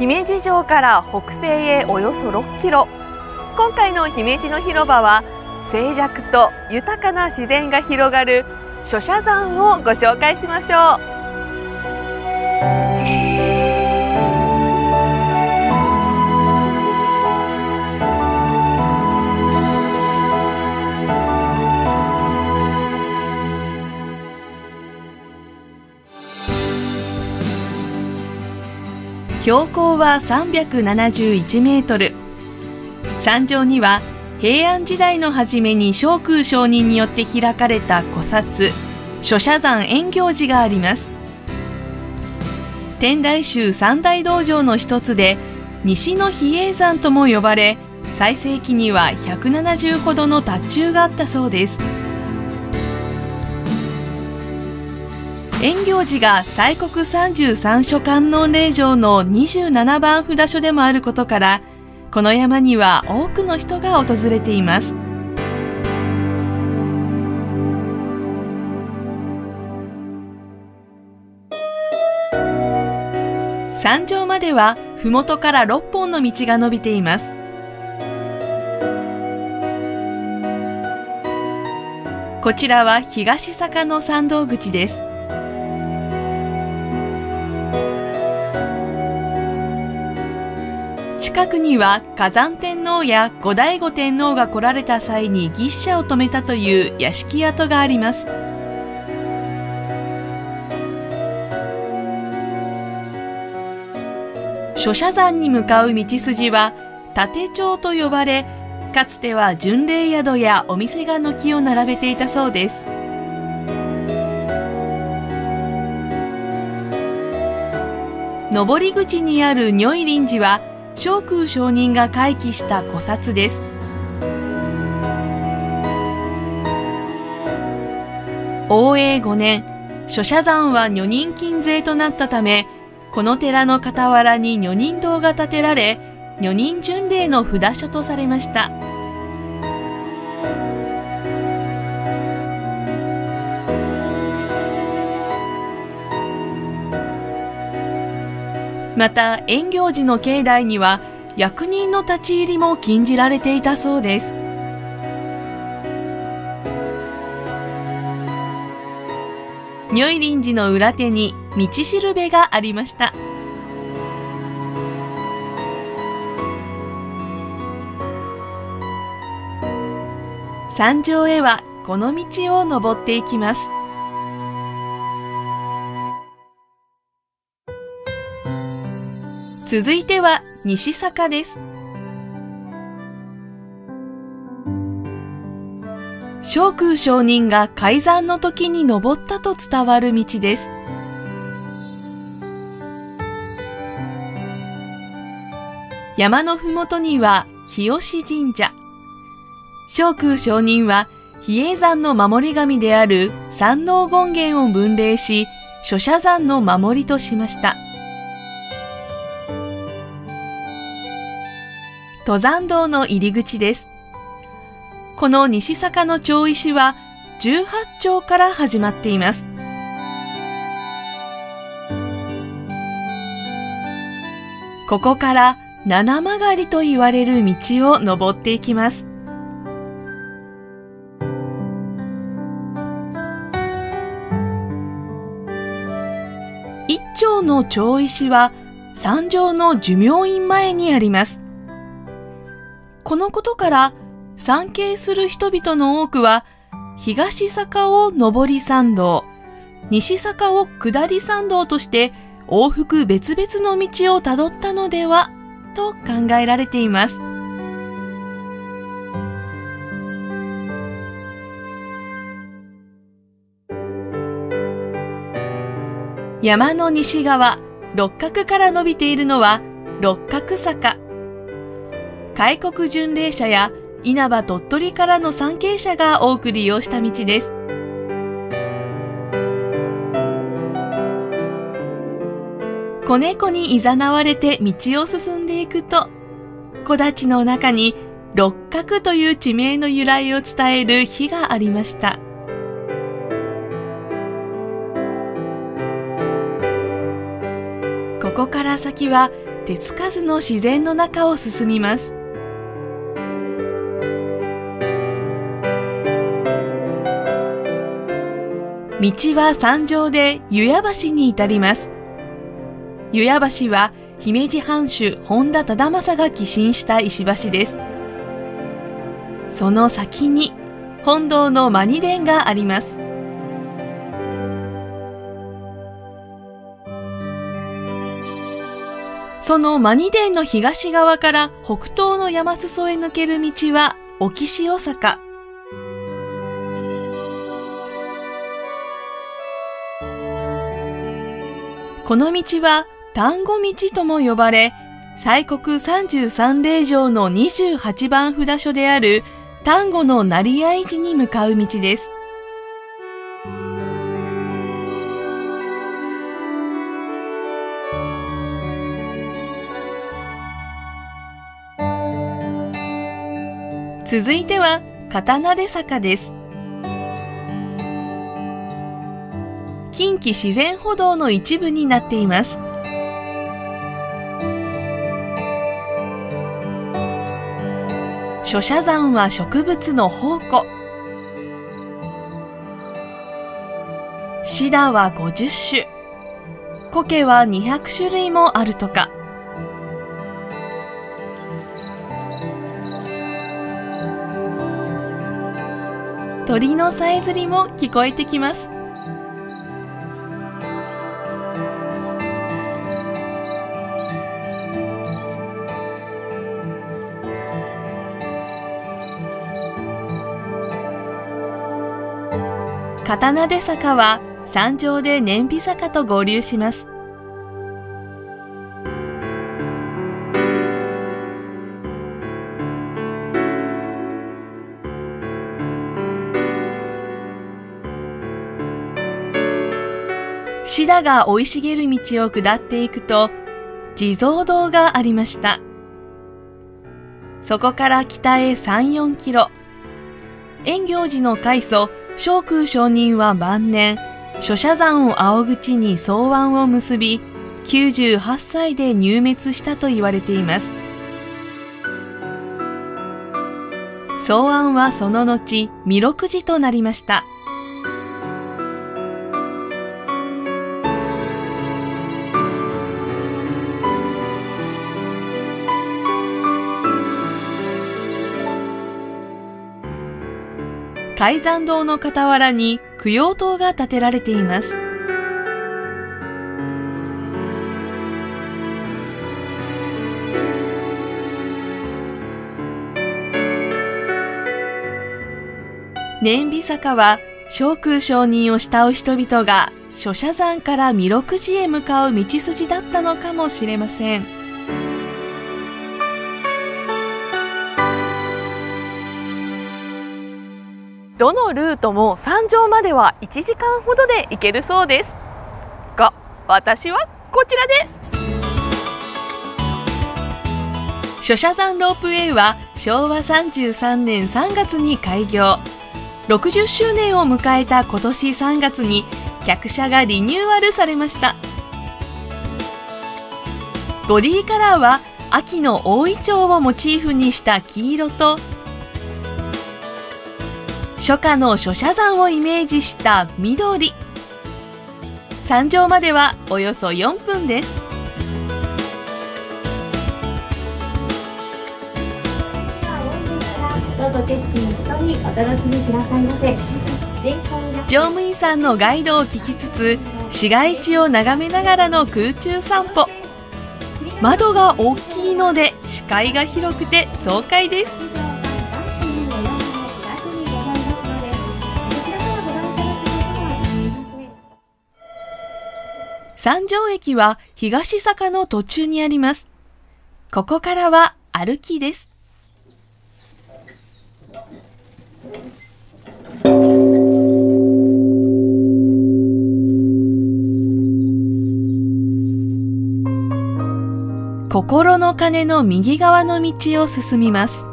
姫路城から北西へおよそ6キロ。今回の姫路の広場は静寂と豊かな自然が広がる諸社山をご紹介しましょう。標高は371メートル。山上には平安時代の初めに聖空上人によって開かれた古刹諸社山円行寺があります。天台宗三大道場の一つで西の比叡山とも呼ばれ最盛期には170ほどの達中があったそうです。円行寺が西国三十三所観音霊場の27番札所でもあることからこの山には多くの人が訪れています。山頂までは麓から6本の道が伸びています。こちらは東坂の参道口です。近くには火山天皇や後醍醐天皇が来られた際に牛車を止めたという屋敷跡があります。諸社山に向かう道筋は立町と呼ばれかつては巡礼宿やお店が軒を並べていたそうです。上り口にある如意林寺は聖空上人が回帰した古刹です。応永5年諸社山は女人禁税となったためこの寺の傍らに女人堂が建てられ女人巡礼の札所とされました。また円行寺の境内には役人の立ち入りも禁じられていたそうです。如意林寺の裏手に道しるべがありました。山上へはこの道を登っていきます。続いては西坂です。聖空上人が改ざんの時に登ったと伝わる道です。山のふもとには日吉神社。聖空上人は比叡山の守り神である山王権現を分霊し諸社山の守りとしました。登山道の入り口です。この西坂の町石は18丁から始まっています。ここから七曲りと言われる道を登っていきます。一丁の町石は山上の寿命院前にあります。このことから参詣する人々の多くは東坂を上り参道、西坂を下り参道として往復別々の道をたどったのではと考えられています。山の西側、六角から伸びているのは六角坂。開国巡礼者や稲葉鳥取からの参詣者が多く利用した道です。子猫に誘われて道を進んでいくと、木立の中に六角という地名の由来を伝える碑がありました。ここから先は手つかずの自然の中を進みます道は山上で湯屋橋に至ります。湯屋橋は姫路藩主本田忠政が寄進した石橋です。その先に本堂のマニ殿があります。そのマニ殿の東側から北東の山裾へ抜ける道は沖潮坂。この道は単語道とも呼ばれ、西国三十三令城の28番札所である丹後の成合寺に向かう道です。続いては刀出坂です。近畿自然歩道の一部になっています。諸社山は植物の宝庫。シダは50種。苔は200種類もあるとか。鳥のさえずりも聞こえてきます。刀出坂は山上で燃費坂と合流します。シダが生い茂る道を下っていくと、地蔵堂がありました。そこから北へ3、4キロ。遠行寺の開祖、昇空上人は晩年、諸社山を仰口に草案を結び、98歳で入滅したと言われています。草案はその後、弥勒寺となりました。海山堂の傍らに供養塔が建てられています。念美坂は昇空上人を慕う人々が諸社山から弥勒寺へ向かう道筋だったのかもしれません。どのルートも山頂までは1時間ほどで行けるそうです。が私はこちらで。す諸社山ロープウェイは昭和33年3月に開業。60周年を迎えた今年3月に客車がリニューアルされました。ボディカラーは秋の大イチョウをモチーフにした黄色と初夏の諸社山をイメージした緑。山頂まではおよそ4分です。どうぞ景色一緒にお楽しみくださいませ。乗務員さんのガイドを聞きつつ市街地を眺めながらの空中散歩。窓が大きいので視界が広くて爽快です三条駅は東坂の途中にあります。ここからは歩きです。心の鐘の右側の道を進みます。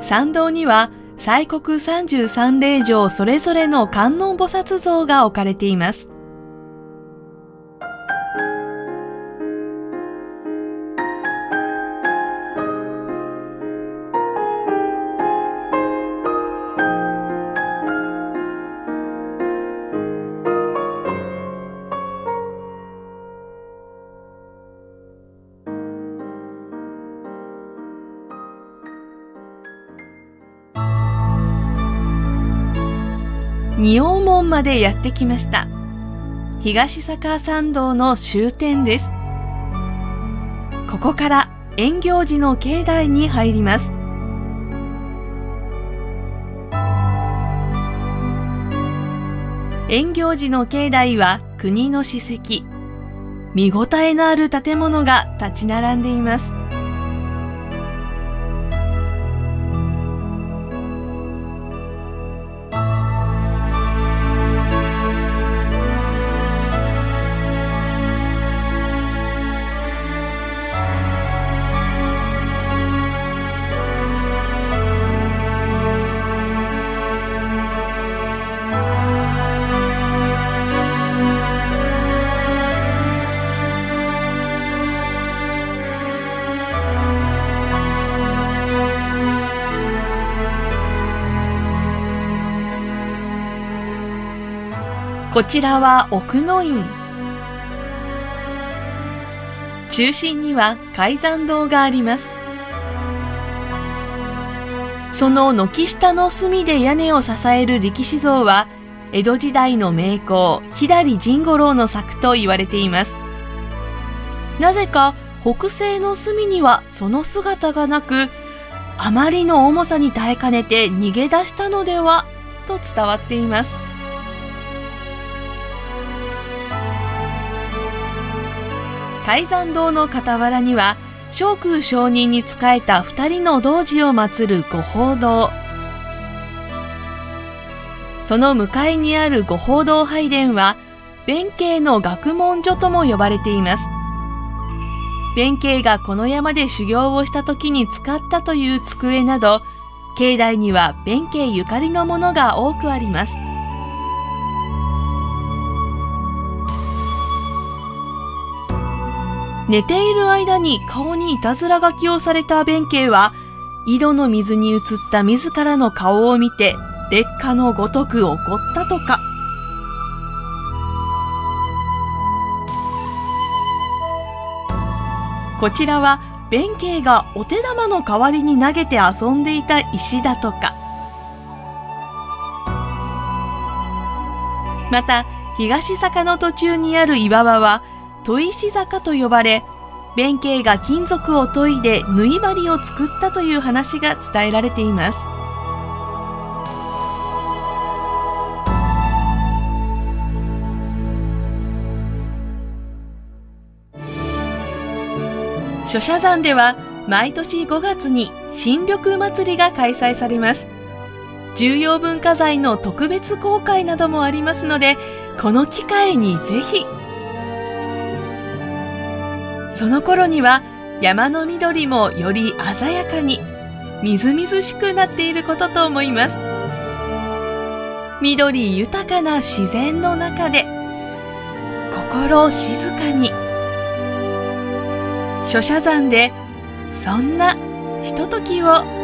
参道には西国三十三霊場それぞれの観音菩薩像が置かれています。までやってきました。東坂参道の終点です。ここから円行寺の境内に入ります。円行寺の境内は国の史跡。見応えのある建物が立ち並んでいます。こちらは奥の院。中心には海山堂があります。その軒下の隅で屋根を支える力士像は江戸時代の名工左甚五郎の作と言われています。なぜか北西の隅にはその姿がなくあまりの重さに耐えかねて逃げ出したのではと伝わっています。海山堂の傍らには聖空上人に仕えた二人の童子を祀る御宝堂その向かいにある御宝堂拝殿は弁慶の学問所とも呼ばれています。弁慶がこの山で修行をした時に使ったという机など境内には弁慶ゆかりのものが多くあります。寝ている間に顔にいたずら書きをされた弁慶は、井戸の水に映った自らの顔を見て、劣化のごとく怒ったとか。こちらは弁慶がお手玉の代わりに投げて遊んでいた石だとか。また、東坂の途中にある岩場は、砥石坂と呼ばれ弁慶が金属を研いで縫い針を作ったという話が伝えられています。書社山では毎年5月に新緑祭りが開催されます。重要文化財の特別公開などもありますのでこの機会にぜひその頃には山の緑もより鮮やかにみずみずしくなっていることと思います。緑豊かな自然の中で心静かに書社山でそんなひとときを